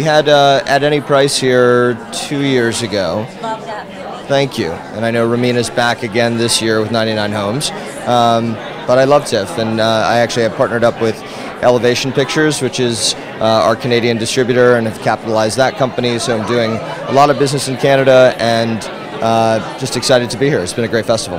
We had uh, At Any Price here two years ago. Love that movie. Thank you. And I know Ramin's back again this year with 99 Homes. Um, but I love TIFF, and uh, I actually have partnered up with Elevation Pictures, which is uh, our Canadian distributor, and have capitalized that company. So I'm doing a lot of business in Canada and uh, just excited to be here. It's been a great festival.